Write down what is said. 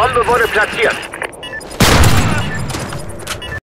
Bombe wurde platziert.